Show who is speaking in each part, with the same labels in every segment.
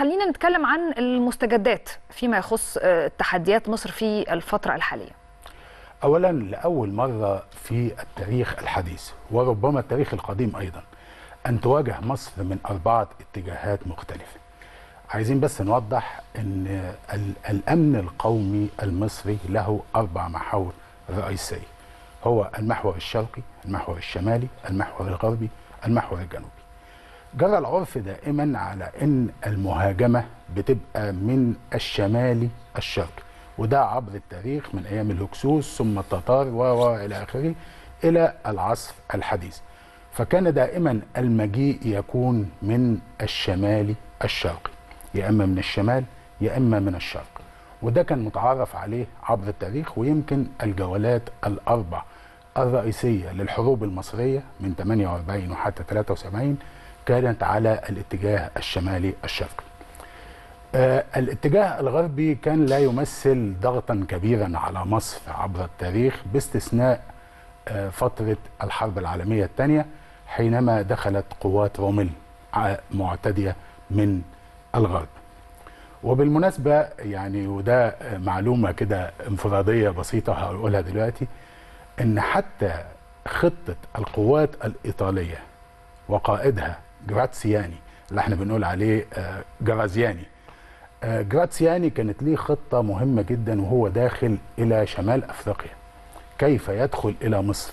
Speaker 1: خلينا نتكلم عن المستجدات فيما يخص آه، تحديات مصر في الفترة الحالية.
Speaker 2: اولا لأول مرة في التاريخ الحديث وربما التاريخ القديم أيضا أن تواجه مصر من أربعة اتجاهات مختلفة. عايزين بس نوضح إن ال- الأمن القومي المصري له أربع محاور رئيسية. هو المحور الشرقي المحور الشمالي المحور الغربي المحور الجنوبي. جرى العرف دائما على إن المهاجمة بتبقى من الشمالي الشرقي وده عبر التاريخ من أيام الهكسوس ثم التتار و إلى آخره إلى العصر الحديث. فكان دائما المجيء يكون من الشمالي الشرقي يا إما من الشمال يا إما من الشرق وده كان متعارف عليه عبر التاريخ ويمكن الجولات الأربع الرئيسية للحروب المصرية من 48 وحتى 73 كانت على الاتجاه الشمالي الشرقي. آه الاتجاه الغربي كان لا يمثل ضغطا كبيرا على مصر عبر التاريخ باستثناء آه فترة الحرب العالمية الثانية حينما دخلت قوات رومل معتدية من الغرب. وبالمناسبة يعني وده معلومة كده انفرادية بسيطة هقولها دلوقتي إن حتى خطة القوات الإيطالية وقائدها جراتسياني اللي إحنا بنقول عليه آه، جرازياني آه، جراتسياني كانت ليه خطة مهمة جدا وهو داخل إلى شمال أفريقيا. كيف يدخل إلى مصر؟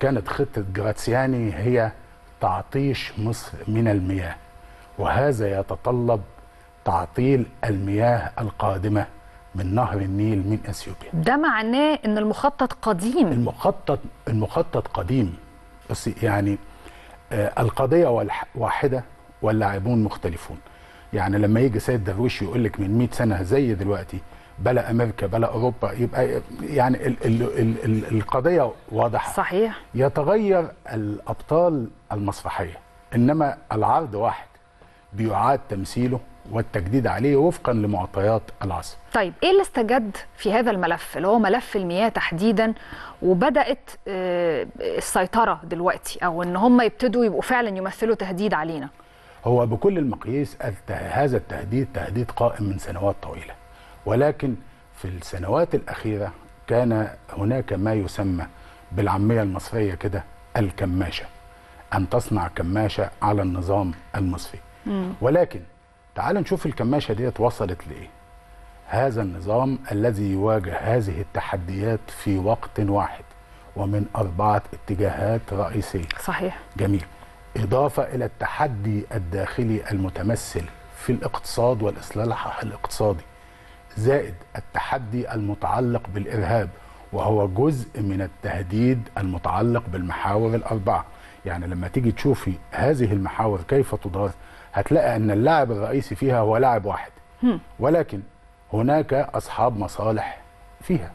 Speaker 2: كانت خطة جراتسياني هي تعطيش مصر من المياه وهذا يتطلب تعطيل المياه القادمة من نهر النيل من إثيوبيا.
Speaker 1: ده معناه إن المخطط قديم.
Speaker 2: المخطط المخطط قديم بس يعني آه، القضية والح- واحدة واللاعبون مختلفون. يعني لما يجي سيد درويش يقول لك من 100 سنة زي دلوقتي بلا أمريكا بلا أوروبا يبقى يعني ال ال ال ال القضية واضحة.
Speaker 1: صحيح.
Speaker 2: يتغير الأبطال المسرحية إنما العرض واحد بيعاد تمثيله والتجديد عليه وفقا لمعطيات العصر.
Speaker 1: طيب إيه اللي استجد في هذا الملف؟ اللي هو ملف المياه تحديدا وبدأت آه، السيطرة دلوقتي أو إن هم يبتدوا يبقوا فعلا يمثلوا تهديد علينا.
Speaker 2: هو بكل المقاييس هذا التهديد تهديد قائم من سنوات طويلة. ولكن في السنوات الأخيرة كان هناك ما يسمى بالعامية المصرية كده الكماشة أن تصنع كماشة على النظام المصري. ولكن تعال نشوف الكماشة ديت وصلت لإيه. هذا النظام الذي يواجه هذه التحديات في وقت واحد ومن أربعة اتجاهات رئيسية.
Speaker 1: صحيح.
Speaker 2: جميل. إضافة إلى التحدي الداخلي المتمثل في الاقتصاد والإصلاح الاقتصادي زائد التحدي المتعلق بالإرهاب وهو جزء من التهديد المتعلق بالمحاور الأربعة. يعني لما تيجي تشوفي هذه المحاور كيف تدار هتلاقي أن اللاعب الرئيسي فيها هو لاعب واحد. ولكن هناك أصحاب مصالح فيها.